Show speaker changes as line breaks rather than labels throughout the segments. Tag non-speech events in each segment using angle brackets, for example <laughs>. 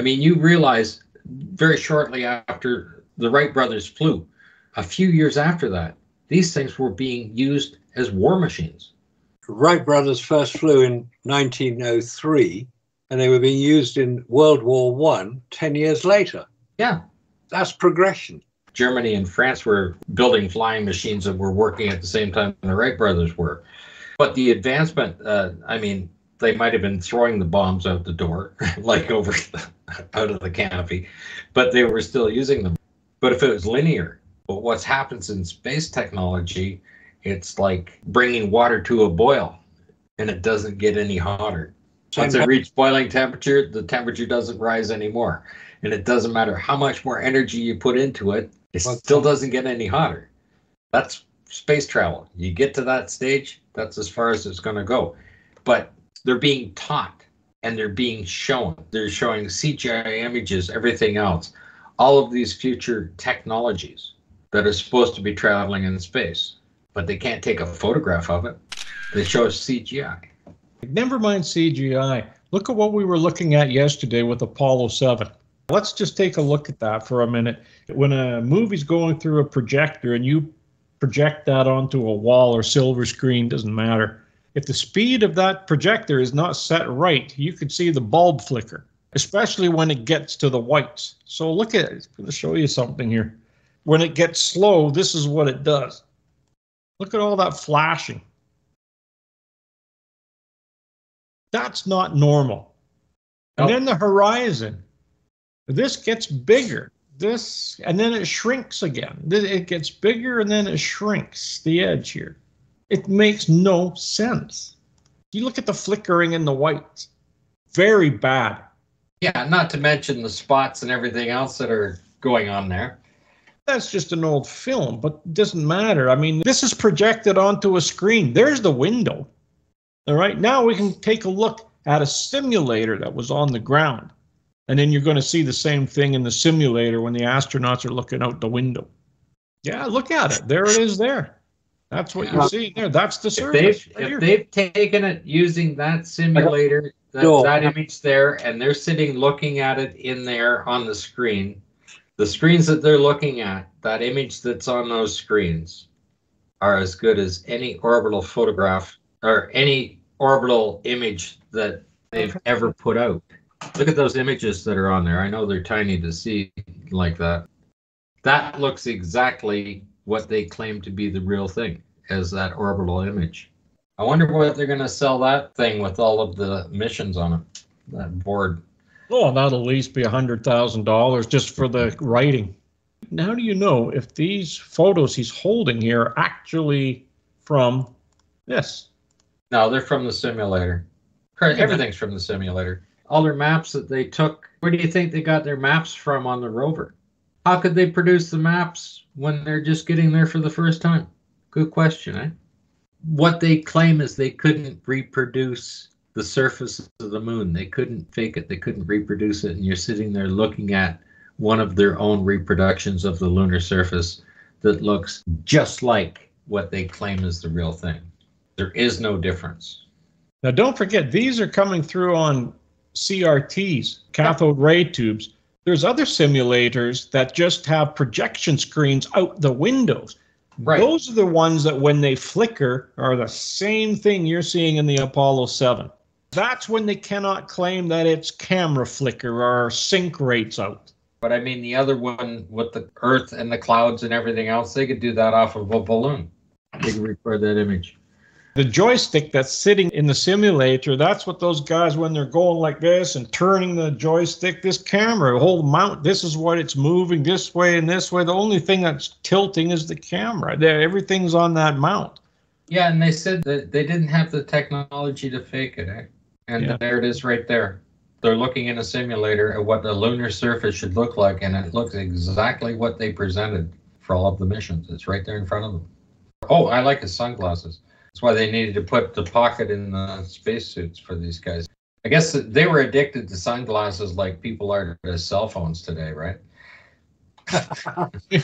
I mean, you realize very shortly after the Wright brothers flew, a few years after that, these things were being used as war machines.
Wright brothers first flew in 1903 and they were being used in World War One 10 years later.
Yeah.
That's progression.
Germany and France were building flying machines that were working at the same time the Wright brothers were. But the advancement, uh, I mean, they might have been throwing the bombs out the door, <laughs> like over the, out of the canopy, but they were still using them. But if it was linear, but what happens in space technology, it's like bringing water to a boil, and it doesn't get any hotter. Once it reaches boiling temperature, the temperature doesn't rise anymore. And it doesn't matter how much more energy you put into it, it still doesn't get any hotter. That's space travel. You get to that stage, that's as far as it's going to go. But they're being taught and they're being shown. They're showing CGI images, everything else, all of these future technologies that are supposed to be traveling in space, but they can't take a photograph of it. They show CGI.
Never mind CGI. Look at what we were looking at yesterday with Apollo 7. Let's just take a look at that for a minute. When a movie's going through a projector and you project that onto a wall or silver screen, doesn't matter. If the speed of that projector is not set right, you could see the bulb flicker, especially when it gets to the whites. So look at it. I'm going to show you something here. When it gets slow, this is what it does. Look at all that flashing. That's not normal. And then the horizon. This gets bigger. This and then it shrinks again. It gets bigger and then it shrinks the edge here. It makes no sense. You look at the flickering in the whites. Very bad.
Yeah, not to mention the spots and everything else that are going on there.
That's just an old film, but it doesn't matter. I mean, this is projected onto a screen. There's the window. All right, now we can take a look at a simulator that was on the ground. And then you're going to see the same thing in the simulator when the astronauts are looking out the window. Yeah, look at it. There it is there. That's what you're seeing there. That's the surface.
If they've, if they've taken it using that simulator, that, no. that image there, and they're sitting looking at it in there on the screen, the screens that they're looking at, that image that's on those screens, are as good as any orbital photograph or any orbital image that they've okay. ever put out. Look at those images that are on there. I know they're tiny to see like that. That looks exactly what they claim to be the real thing as that orbital image. I wonder what they're going to sell that thing with all of the missions on it, that board.
Oh, that'll at least be a hundred thousand dollars just for the writing. How do you know if these photos he's holding here are actually from this?
No, they're from the simulator. Everything's from the simulator. All their maps that they took, where do you think they got their maps from on the rover? How could they produce the maps when they're just getting there for the first time? Good question, eh? What they claim is they couldn't reproduce the surface of the moon. They couldn't fake it. They couldn't reproduce it. And you're sitting there looking at one of their own reproductions of the lunar surface that looks just like what they claim is the real thing. There is no difference.
Now, don't forget, these are coming through on CRTs, cathode ray tubes. There's other simulators that just have projection screens out the windows. Right. Those are the ones that, when they flicker, are the same thing you're seeing in the Apollo 7. That's when they cannot claim that it's camera flicker or sync rates out.
But I mean, the other one with the Earth and the clouds and everything else, they could do that off of a balloon. They could record that image
the joystick that's sitting in the simulator, that's what those guys, when they're going like this and turning the joystick, this camera, whole mount, this is what it's moving this way and this way. The only thing that's tilting is the camera. There, everything's on that mount.
Yeah, and they said that they didn't have the technology to fake it. Eh? And yeah. there it is right there. They're looking in a simulator at what the lunar surface should look like, and it looks exactly what they presented for all of the missions. It's right there in front of them. Oh, I like his sunglasses. That's why they needed to put the pocket in the spacesuits for these guys. I guess they were addicted to sunglasses like people are to cell phones today, right? you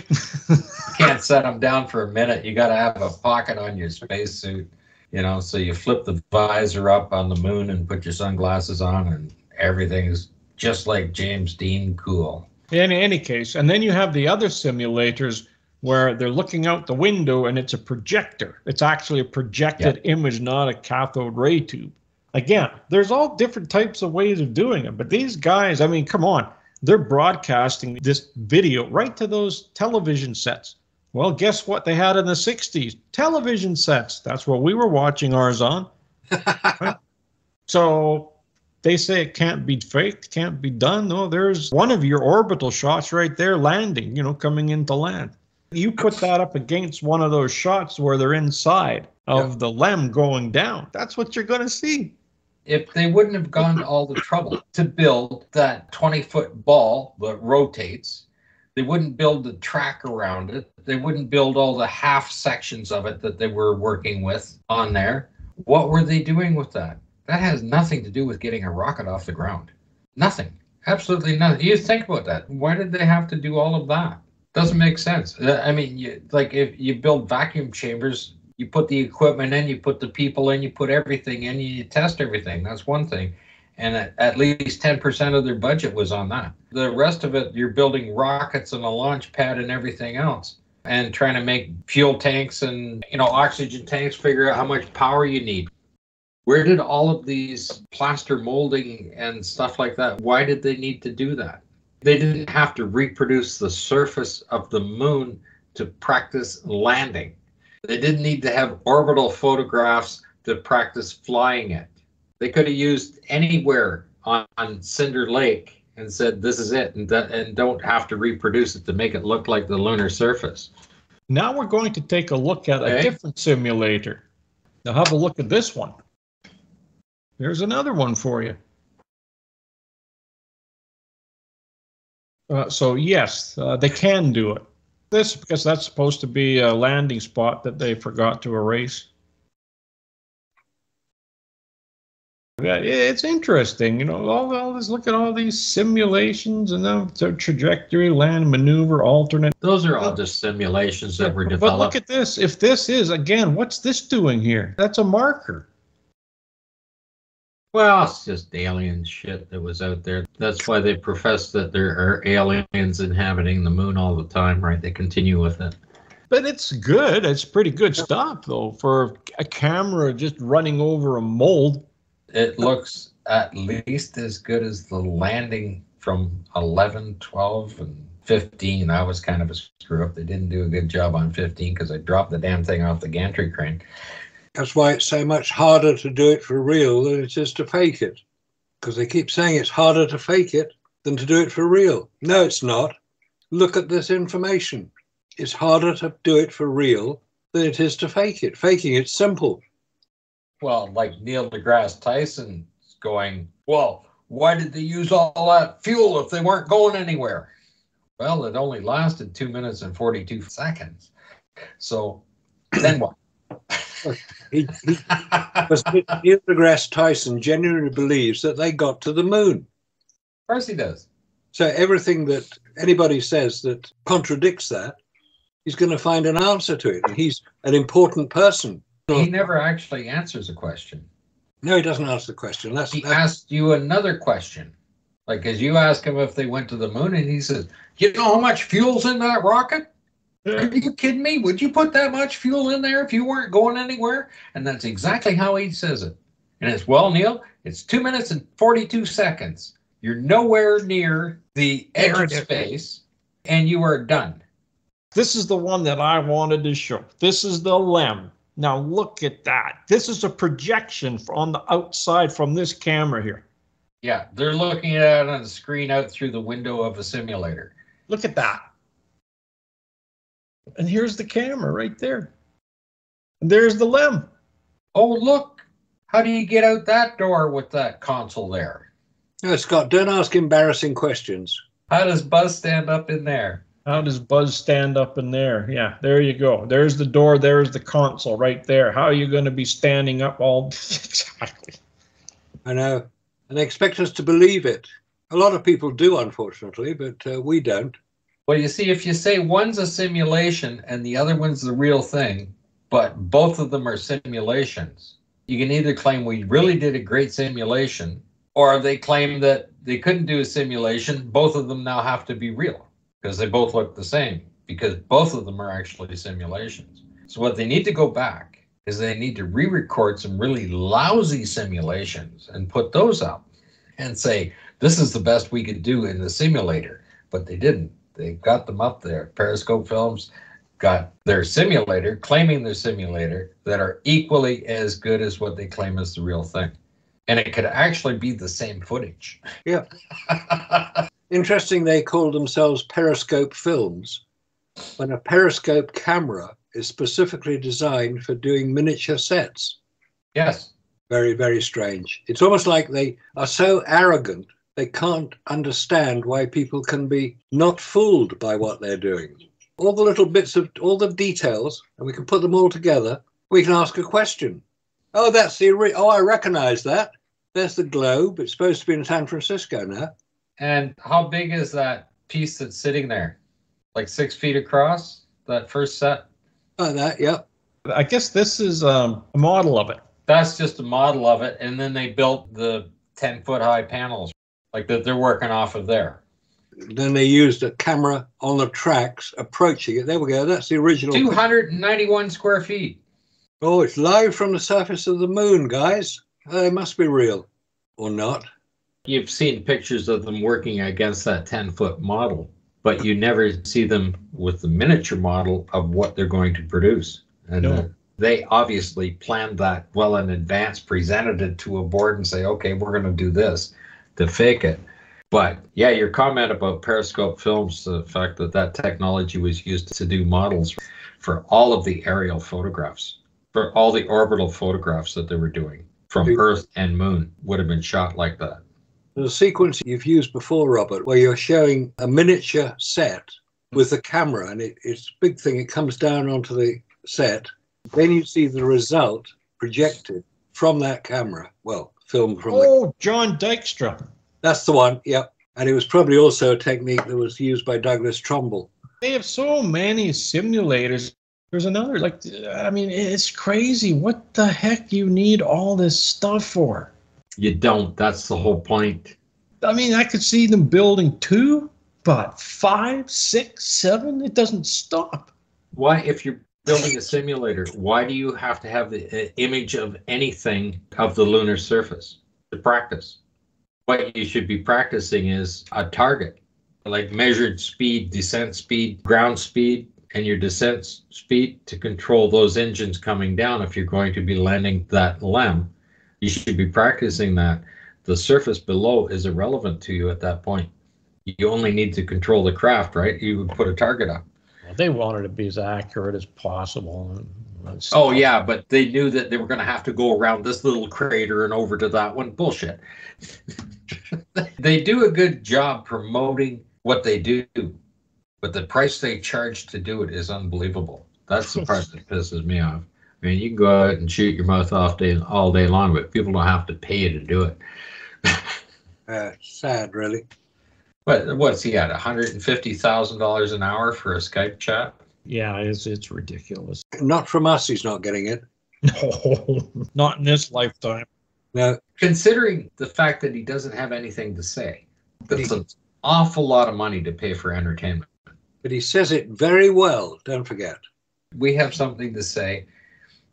can't set them down for a minute. You got to have a pocket on your spacesuit, you know. So you flip the visor up on the moon and put your sunglasses on, and everything's just like James Dean Cool.
In any case, and then you have the other simulators where they're looking out the window and it's a projector. It's actually a projected image, not a cathode ray tube. Again, there's all different types of ways of doing it, but these guys, I mean, come on, they're broadcasting this video right to those television sets. Well, guess what they had in the 60s? Television sets. That's what we were watching ours on. <laughs> So they say it can't be faked, can't be done. No, there's one of your orbital shots right there landing, you know, coming into land. You put that up against one of those shots where they're inside of
Yeah.
the LEM going down. That's what you're going to see.
If they wouldn't have gone to all the trouble to build that 20 foot ball that rotates, they wouldn't build the track around it. They wouldn't build all the half sections of it that they were working with on there. What were they doing with that? That has nothing to do with getting a rocket off the ground. Nothing. Absolutely nothing. You think about that. Why did they have to do all of that? Doesn't make sense. Uh, I mean, you, like if you build vacuum chambers, you put the equipment in, you put the people in, you put everything in, you test everything. That's one thing. And at, at least 10% of their budget was on that. The rest of it, you're building rockets and a launch pad and everything else and trying to make fuel tanks and, you know, oxygen tanks, figure out how much power you need. Where did all of these plaster molding and stuff like that? Why did they need to do that? They didn't have to reproduce the surface of the moon to practice landing. They didn't need to have orbital photographs to practice flying it. They could have used anywhere on, on Cinder Lake and said, "This is it," and, and don't have to reproduce it to make it look like the lunar surface.
Now we're going to take a look at a different simulator. Now have a look at this one. There's another one for you. Uh, so yes, uh, they can do it. This because that's supposed to be a landing spot that they forgot to erase. Yeah, it's interesting, you know. All, all this, look at all these simulations and the, the trajectory, land, maneuver, alternate.
Those are all just simulations that were
But
developed.
look at this. If this is again, what's this doing here? That's a marker.
Well, it's just alien shit that was out there. That's why they profess that there are aliens inhabiting the moon all the time, right? They continue with it.
But it's good. It's pretty good stuff though for a camera just running over a mold.
It looks at least as good as the landing from 11, 12, and 15. I was kind of a screw up. They didn't do a good job on 15 because I dropped the damn thing off the gantry crane.
That's why it's so much harder to do it for real than it is to fake it. Because they keep saying it's harder to fake it than to do it for real. No, it's not. Look at this information. It's harder to do it for real than it is to fake it. Faking it's simple.
Well, like Neil deGrasse Tyson going, well, why did they use all that fuel if they weren't going anywhere? Well, it only lasted two minutes and 42 seconds. So then what? <clears throat>
He, he, because Neil deGrasse Tyson genuinely believes that they got to the moon.
Of course he does.
So everything that anybody says that contradicts that, he's going to find an answer to it. And he's an important person.
He never actually answers a question.
No, he doesn't answer the question. That's,
He
that's
asked you another question. Like, as you ask him if they went to the moon, and he says, You know how much fuel's in that rocket? Are you kidding me? Would you put that much fuel in there if you weren't going anywhere? And that's exactly how he says it. And it's, Well, Neil, it's two minutes and 42 seconds. You're nowhere near the airspace, and you are done.
This is the one that I wanted to show. This is the LEM. Now look at that. This is a projection on the outside from this camera here.
Yeah, they're looking at it on the screen out through the window of a simulator.
Look at that. And here's the camera right there. And there's the LEM.
Oh, look. How do you get out that door with that console there?
no, Scott. Don't ask embarrassing questions.
How does Buzz stand up in there?
How does Buzz stand up in there? Yeah, there you go. There's the door. There's the console right there. How are you going to be standing up all <laughs> exactly?
I know, and they expect us to believe it. A lot of people do, unfortunately, but uh, we don't.
Well, you see, if you say one's a simulation and the other one's the real thing, but both of them are simulations, you can either claim we really did a great simulation or they claim that they couldn't do a simulation. Both of them now have to be real because they both look the same because both of them are actually simulations. So what they need to go back is they need to re-record some really lousy simulations and put those up and say this is the best we could do in the simulator. But they didn't. They got them up there. Periscope Films got their simulator, claiming their simulator, that are equally as good as what they claim is the real thing. And it could actually be the same footage.
Yeah. <laughs> Interesting, they call themselves Periscope Films when a periscope camera is specifically designed for doing miniature sets.
yes.
Very, very strange. It's almost like they are so arrogant they can't understand why people can be not fooled by what they're doing. All the little bits of all the details, and we can put them all together. We can ask a question. Oh, that's the oh, I recognize that. There's the globe. It's supposed to be in San Francisco now.
And how big is that piece that's sitting there? Like six feet across? That first set?
Oh, that, yep.
I guess this is um, a model of it.
That's just a model of it. And then they built the 10 foot high panels like that they're working off of there.
Then they used a camera on the tracks approaching it. There we go. That's the original.
291 square feet.
Oh, it's live from the surface of the moon, guys. They must be real. Or not.
You've seen pictures of them working against that 10 foot model, but you never see them with the miniature model of what they're going to produce. And
No.
uh, they obviously planned that well in advance, presented it to a board and say, okay, we're going to do this to fake it. But yeah, your comment about Periscope films, the fact that that technology was used to do models for all of the aerial photographs, for all the orbital photographs that they were doing from Earth and Moon would have been shot like that.
The sequence you've used before, Robert, where you're showing a miniature set with the camera, and it, it's a big thing. It comes down onto the set. Then you see the result projected from that camera. Well, filmed from the.
Oh, John Dykstra.
That's the one. Yep. And it was probably also a technique that was used by Douglas Trumbull.
They have so many simulators. There's another, like, I mean, it's crazy. What the heck you need all this stuff for?
You don't. That's the whole point.
I mean, I could see them building two, but five, six, seven, it doesn't stop.
Why, if you're building a simulator, why do you have to have the uh, image of anything of the lunar surface to practice? What you should be practicing is a target, like measured speed, descent speed, ground speed, and your descent speed to control those engines coming down if you're going to be landing that LEM. You should be practicing that. The surface below is irrelevant to you at that point. You only need to control the craft, right? You would put a target up.
Well, they wanted to be as accurate as possible. that's-
Oh yeah, but they knew that they were going to have to go around this little crater and over to that one. Bullshit. <laughs> they do a good job promoting what they do, but the price they charge to do it is unbelievable. That's the part that <laughs> pisses me off. I mean, you can go out and shoot your mouth off day all day long, but people don't have to pay you to do it. <laughs>
Uh, sad, really.
But what's he at? One hundred and fifty thousand dollars an hour for a Skype chat?
Yeah, it's it's ridiculous.
Not from us, he's not getting it.
No, <laughs> not in this lifetime.
No,
considering the fact that he doesn't have anything to say, that's an awful lot of money to pay for entertainment.
but he says it very well, don't forget.
We have something to say.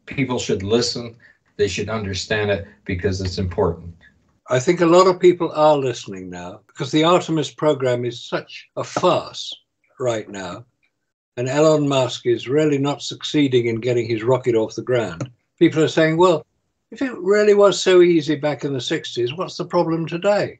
People should listen. They should understand it because it's important.
I think a lot of people are listening now because the Artemis program is such a farce right now. And Elon Musk is really not succeeding in getting his rocket off the ground. People are saying, well, if it really was so easy back in the 60s, what's the problem today?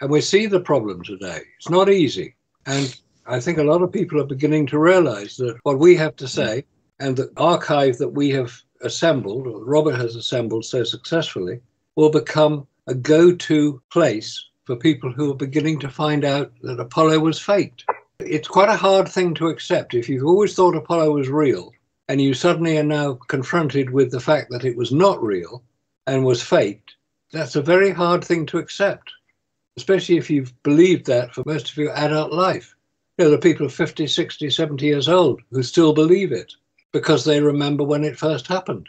And we see the problem today. It's not easy. And I think a lot of people are beginning to realize that what we have to say and the archive that we have assembled, or Robert has assembled so successfully, will become a go to place for people who are beginning to find out that Apollo was faked. It's quite a hard thing to accept. If you've always thought Apollo was real and you suddenly are now confronted with the fact that it was not real and was faked, that's a very hard thing to accept, especially if you've believed that for most of your adult life. You know, there are people 50, 60, 70 years old who still believe it because they remember when it first happened.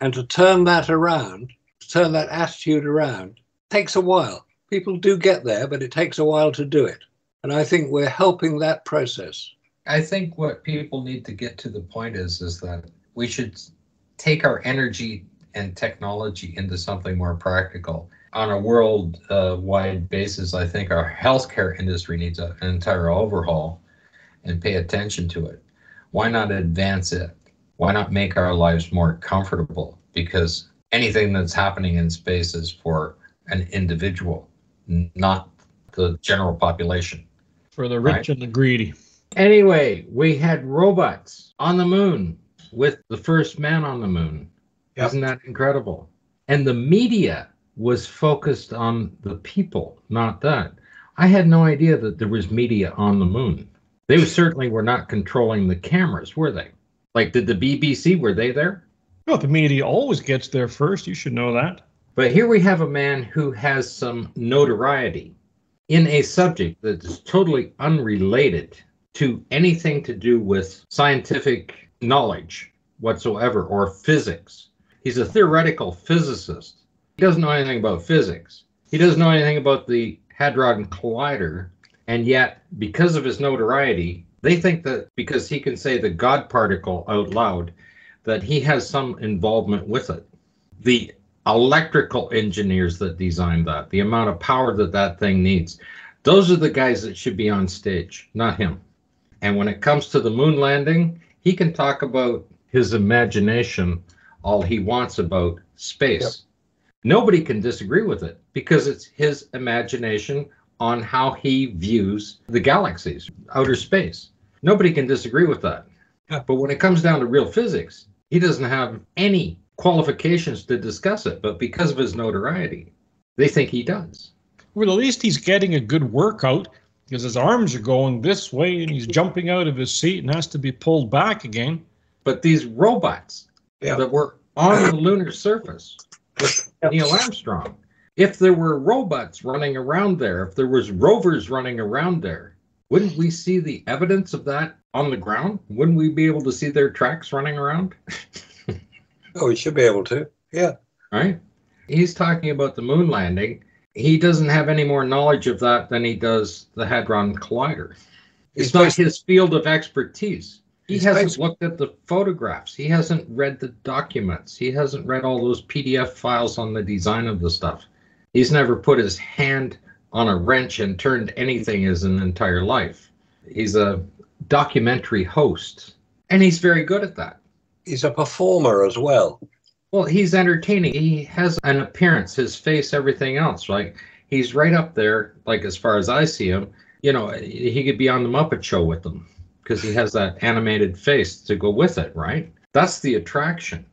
And to turn that around, turn that attitude around, takes a while. People do get there, but it takes a while to do it. And I think we're helping that process.
I think what people need to get to the point is is that we should take our energy and technology into something more practical. On a world-wide basis, I think our healthcare industry needs a, an entire overhaul and pay attention to it. Why not advance it? Why not make our lives more comfortable? Because anything that's happening in space is for an individual, not the general population.
For the rich
Right.
and the greedy.
Anyway, we had robots on the moon with the first man on the moon.
Yep.
Isn't that incredible? And the media was focused on the people, not that. I had no idea that there was media on the moon. They certainly were not controlling the cameras, were they? Like, did the BBC, were they there?
Well, the media always gets there first. You should know that.
But here we have a man who has some notoriety in a subject that is totally unrelated to anything to do with scientific knowledge whatsoever or physics. He's a theoretical physicist. He doesn't know anything about physics. He doesn't know anything about the Hadron Collider. And yet, because of his notoriety, they think that because he can say the God particle out loud, that he has some involvement with it. The electrical engineers that designed that, the amount of power that that thing needs, those are the guys that should be on stage, not him. And when it comes to the moon landing, he can talk about his imagination all he wants about space.
Yep.
Nobody can disagree with it because it's his imagination on how he views the galaxies, outer space. Nobody can disagree with that.
Yeah.
But when it comes down to real physics, he doesn't have any qualifications to discuss it. But because of his notoriety, they think he does.
Well, at least he's getting a good workout because his arms are going this way and he's jumping out of his seat and has to be pulled back again.
But these robots
Yeah.
that were on the lunar surface with Neil Armstrong, if there were robots running around there, if there was rovers running around there, wouldn't we see the evidence of that on the ground? Wouldn't we be able to see their tracks running around? <laughs>
Oh, we should be able to. Yeah.
right? He's talking about the moon landing. He doesn't have any more knowledge of that than he does the Hadron Collider. It's not his field of expertise. He hasn't looked at the photographs. He hasn't read the documents. He hasn't read all those PDF files on the design of the stuff. He's never put his hand on a wrench and turned anything his entire life. He's a documentary host, and he's very good at that.
He's a performer as well.
Well, he's entertaining. He has an appearance, his face, everything else. Like he's right up there. Like as far as I see him, you know, he could be on the Muppet Show with them because he has that animated face to go with it. Right? That's the attraction.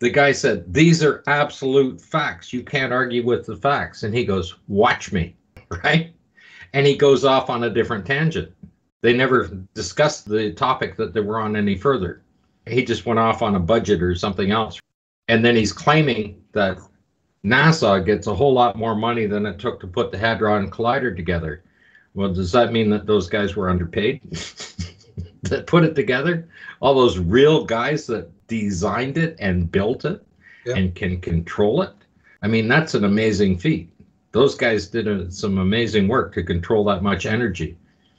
The guy said, "These are absolute facts. You can't argue with the facts." And he goes, "Watch me," <laughs> right? And he goes off on a different tangent. They never discussed the topic that they were on any further. He just went off on a budget or something else and then he's claiming that NASA gets a whole lot more money than it took to put the Hadron Collider together. Well, does that mean that those guys were underpaid <laughs> that put it together? All those real guys that designed it and built it
Yeah.
and can control it? I mean, that's an amazing feat. Those guys did uh some amazing work to control that much energy.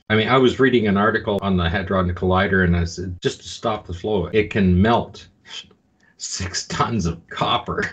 I mean, I was reading an article on the Hadron Collider, and I said, just to stop the flow, it can melt <laughs> six tons of copper.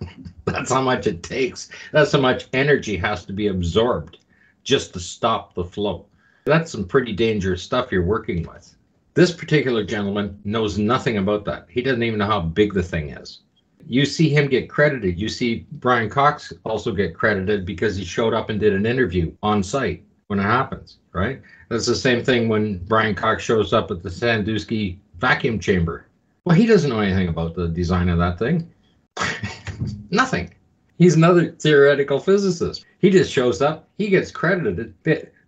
<laughs> That's how much it takes. That's how much energy has to be absorbed just to stop the flow. That's some pretty dangerous stuff you're working with. This particular gentleman knows nothing about that. He doesn't even know how big the thing is. You see him get credited. You see Brian Cox also get credited because he showed up and did an interview on site when it happens, right? That's the same thing when Brian Cox shows up at the Sandusky vacuum chamber. Well, he doesn't know anything about the design of that thing. <laughs> Nothing. He's another theoretical physicist. He just shows up, he gets credited.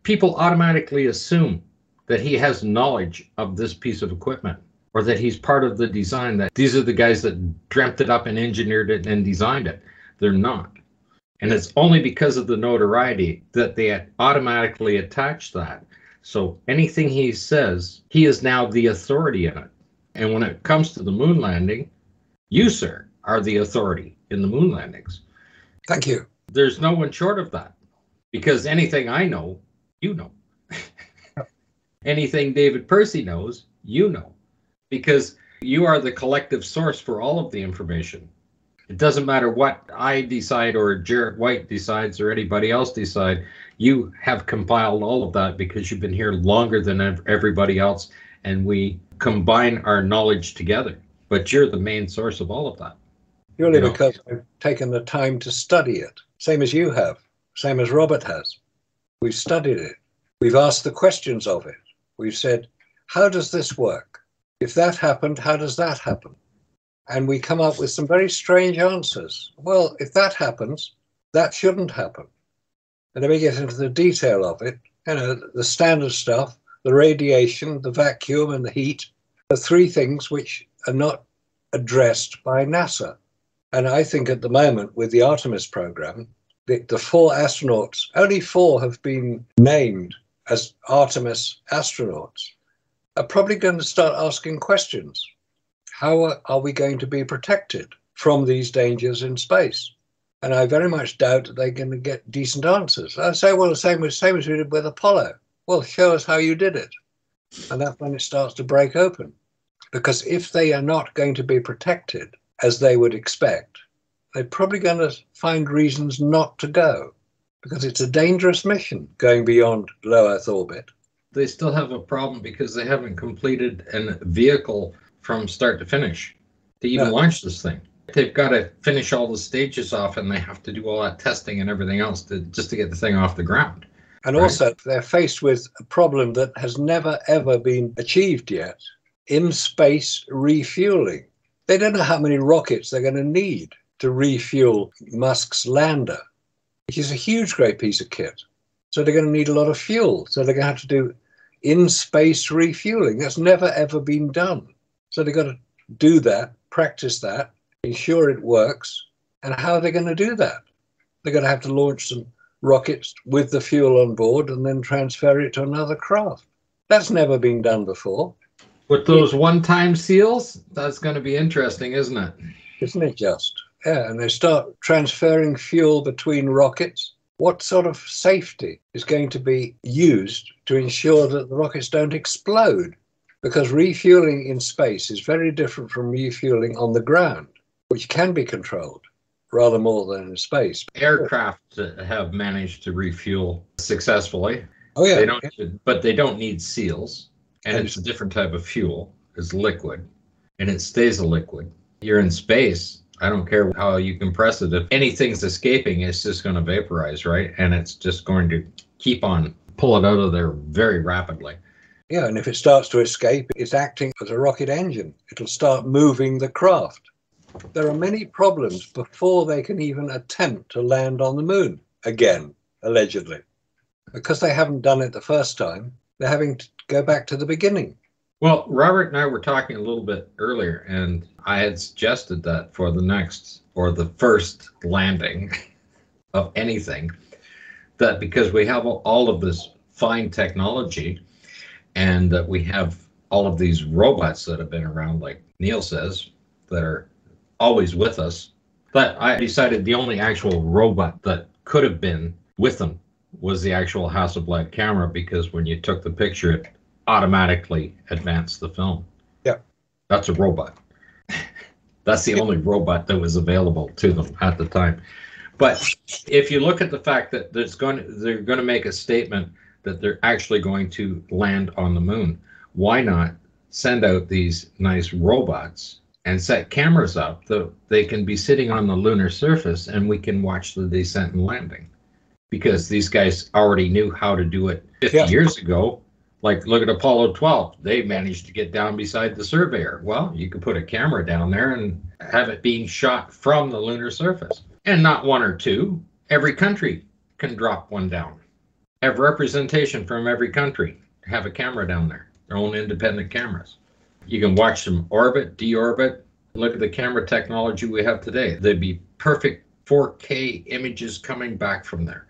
People automatically assume that he has knowledge of this piece of equipment or that he's part of the design, that these are the guys that dreamt it up and engineered it and designed it. They're not. And it's only because of the notoriety that they automatically attach that. So anything he says, he is now the authority in it. And when it comes to the moon landing, you, sir, are the authority in the moon landings.
Thank you.
There's no one short of that. Because anything I know, you know. <laughs> anything David Percy knows, you know. Because you are the collective source for all of the information. It doesn't matter what I decide or Jarrah White decides or anybody else decide. You have compiled all of that because you've been here longer than everybody else, and we combine our knowledge together. But you're the main source of all of that.
Purely you know? because I've taken the time to study it, same as you have, same as Robert has. We've studied it. We've asked the questions of it. We've said, how does this work? If that happened, how does that happen? And we come up with some very strange answers. Well, if that happens, that shouldn't happen. And then we get into the detail of it, you know, the standard stuff, the radiation, the vacuum, and the heat, the three things which are not addressed by NASA. And I think at the moment, with the Artemis program, the, the four astronauts, only four have been named as Artemis astronauts, are probably going to start asking questions how are we going to be protected from these dangers in space? And I very much doubt that they're going to get decent answers. I say, well, the same as, same as we did with Apollo. Well, show us how you did it. And that's when it starts to break open. Because if they are not going to be protected as they would expect, they're probably going to find reasons not to go because it's a dangerous mission going beyond low Earth orbit.
They still have a problem because they haven't completed a vehicle from start to finish to even yeah. launch this thing. They've got to finish all the stages off and they have to do all that testing and everything else to just to get the thing off the ground.
And right? also, they're faced with a problem that has never ever been achieved yet in space refueling. They don't know how many rockets they're going to need to refuel Musk's lander, which is a huge, great piece of kit. So they're going to need a lot of fuel. So they're going to have to do in space refueling. That's never ever been done. So they've got to do that, practice that, ensure it works. And how are they going to do that? They're going to have to launch some rockets with the fuel on board and then transfer it to another craft. That's never been done before.
With those one time seals, that's going to be interesting, isn't it?
Isn't it just? Yeah, and they start transferring fuel between rockets. What sort of safety is going to be used to ensure that the rockets don't explode? Because refueling in space is very different from refueling on the ground, which can be controlled rather more than in space.
Aircraft have managed to refuel successfully.
Oh yeah,
they don't, but they don't need seals, and, and it's a different type of fuel. It's liquid, and it stays a liquid. You're in space. I don't care how you compress it. If anything's escaping, it's just going to vaporize, right? And it's just going to keep on pull it out of there very rapidly.
Yeah, and if it starts to escape, it's acting as a rocket engine. It'll start moving the craft. There are many problems before they can even attempt to land on the moon again, allegedly. Because they haven't done it the first time, they're having to go back to the beginning.
Well, Robert and I were talking a little bit earlier, and I had suggested that for the next or the first landing <laughs> of anything, that because we have all of this fine technology, and that we have all of these robots that have been around, like Neil says, that are always with us. But I decided the only actual robot that could have been with them was the actual Hasselblad camera because when you took the picture, it automatically advanced the film.
Yeah.
That's a robot. That's the only robot that was available to them at the time. But if you look at the fact that there's going to, they're going to make a statement that they're actually going to land on the moon. Why not send out these nice robots and set cameras up that they can be sitting on the lunar surface and we can watch the descent and landing? Because these guys already knew how to do it 50 yeah. years ago. Like, look at Apollo 12. They managed to get down beside the surveyor. Well, you could put a camera down there and have it being shot from the lunar surface. And not one or two, every country can drop one down have representation from every country. Have a camera down there, their own independent cameras. You can watch them orbit, deorbit. Look at the camera technology we have today. They'd be perfect 4K images coming back from there.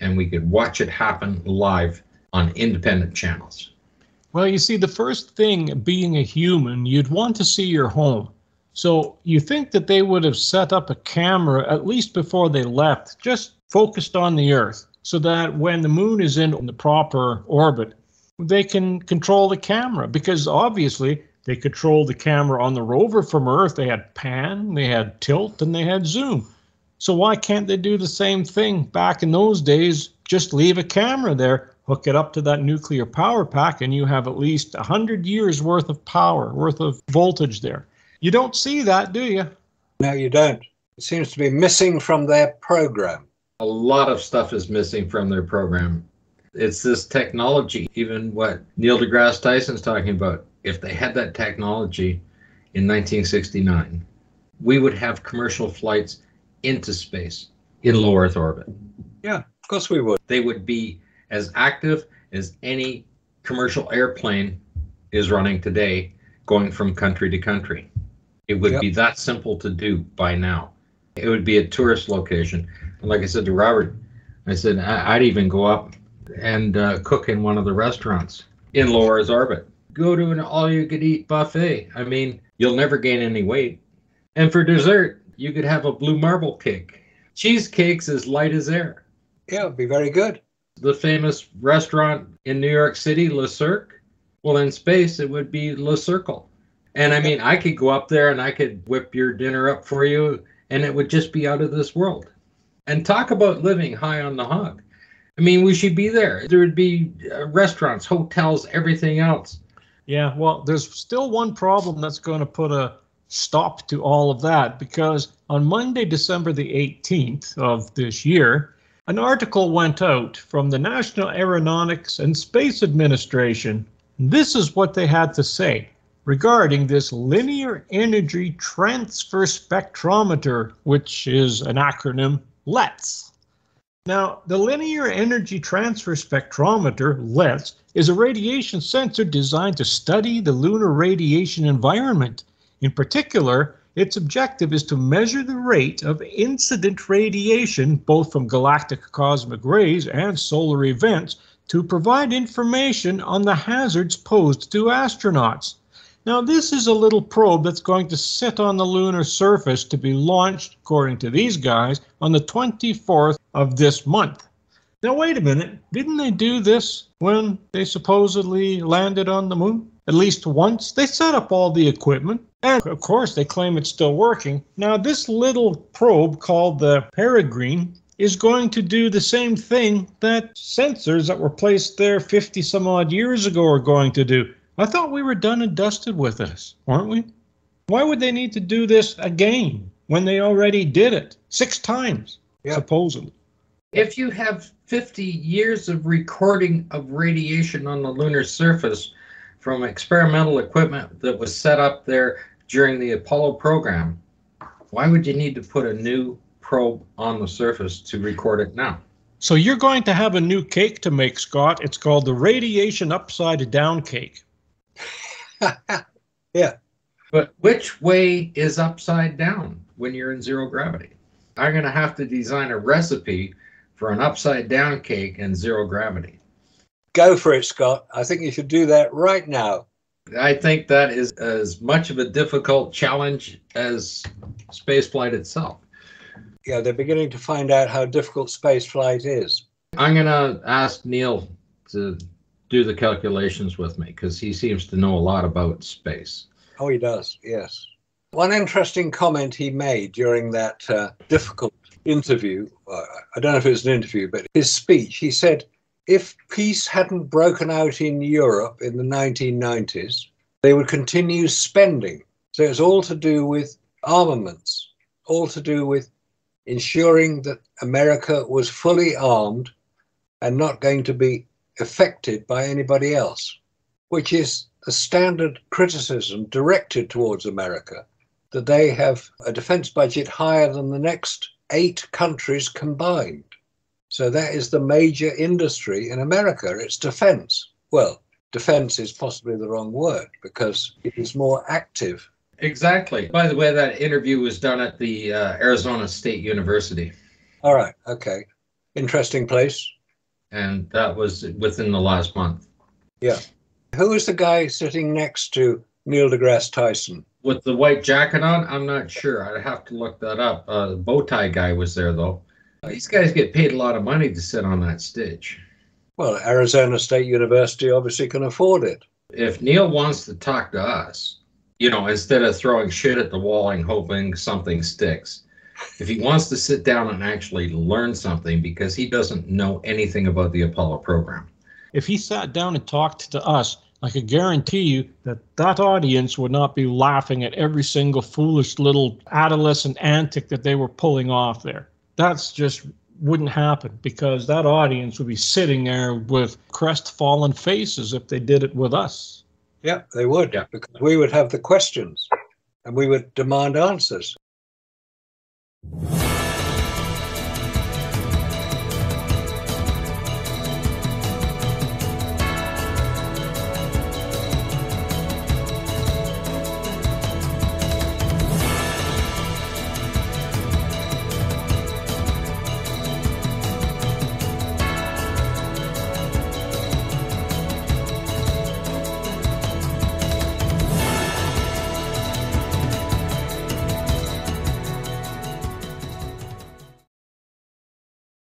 And we could watch it happen live on independent channels.
Well, you see, the first thing being a human, you'd want to see your home. So you think that they would have set up a camera at least before they left, just focused on the Earth so that when the moon is in the proper orbit, they can control the camera because obviously they controlled the camera on the rover from Earth. They had pan, they had tilt, and they had zoom. So why can't they do the same thing back in those days? Just leave a camera there, hook it up to that nuclear power pack, and you have at least 100 years worth of power, worth of voltage there. You don't see that, do you?
No, you don't. It seems to be missing from their program.
A lot of stuff is missing from their program. It's this technology, even what Neil deGrasse Tyson's talking about. If they had that technology in 1969, we would have commercial flights into space in low Earth orbit.
Yeah, of course we would.
They would be as active as any commercial airplane is running today, going from country to country. It would
Yep.
be that simple to do by now. It would be a tourist location. And like I said to Robert, I said I'd even go up and uh, cook in one of the restaurants in Earth orbit. Go to an all-you-could-eat buffet. I mean, you'll never gain any weight. And for dessert, you could have a blue marble cake. Cheesecake's as light as air
Yeah, it'd be very good.
the famous restaurant in New York City, Le Cirque. Well, in space, it would be Le Circle. And I mean, I could go up there and I could whip your dinner up for you, and it would just be out of this world. And talk about living high on the hog. I mean, we should be there. There would be uh, restaurants, hotels, everything else.
Yeah, well, there's still one problem that's going to put a stop to all of that because on Monday, December the 18th of this year, an article went out from the National Aeronautics and Space Administration. This is what they had to say regarding this linear energy transfer spectrometer, which is an acronym LETS. Now, the linear energy transfer spectrometer, LETS, is a radiation sensor designed to study the lunar radiation environment. In particular, its objective is to measure the rate of incident radiation, both from galactic cosmic rays and solar events, to provide information on the hazards posed to astronauts. Now, this is a little probe that's going to sit on the lunar surface to be launched, according to these guys, on the 24th of this month. Now, wait a minute. Didn't they do this when they supposedly landed on the moon? At least once? They set up all the equipment. And of course, they claim it's still working. Now, this little probe called the Peregrine is going to do the same thing that sensors that were placed there 50 some odd years ago are going to do. I thought we were done and dusted with this, weren't we? Why would they need to do this again when they already did it six times,
Yeah.
supposedly?
If you have 50 years of recording of radiation on the lunar surface from experimental equipment that was set up there during the Apollo program, why would you need to put a new probe on the surface to record it now?
So you're going to have a new cake to make, Scott. It's called the radiation upside down cake. <laughs>
But which way is upside down when you're in zero gravity? I'm going to have to design a recipe for an upside down cake in zero gravity.
Go for it, Scott. I think you should do that right now.
I think that is as much of a difficult challenge as spaceflight itself.
Yeah, they're beginning to find out how difficult space flight is.
I'm going to ask Neil to do the calculations with me because he seems to know a lot about space.
Oh, he does, yes. One interesting comment he made during that uh, difficult interview uh, I don't know if it was an interview, but his speech he said, if peace hadn't broken out in Europe in the 1990s, they would continue spending. So it's all to do with armaments, all to do with ensuring that America was fully armed and not going to be affected by anybody else, which is a standard criticism directed towards America that they have a defense budget higher than the next eight countries combined. So that is the major industry in America. It's defense. Well, defense is possibly the wrong word because it is more active.
Exactly. By the way, that interview was done at the uh, Arizona State University,
All right. Okay. Interesting place.
And that was within the last month. Yeah.
Who is the guy sitting next to Neil deGrasse Tyson?
With the white jacket on, I'm not sure. I'd have to look that up. Uh, the bow tie guy was there though. These guys get paid a lot of money to sit on that stage.
Well, Arizona State University obviously can afford it.
If Neil wants to talk to us, you know, instead of throwing shit at the wall and hoping something sticks, if he wants to sit down and actually learn something because he doesn't know anything about the Apollo program.
If he sat down and talked to us, I could guarantee you that that audience would not be laughing at every single foolish little adolescent antic that they were pulling off there. That's just wouldn't happen because that audience would be sitting there with crestfallen faces if they did it with us.
Yeah, they would,
Yeah.
because we would have the questions and we would demand answers. Música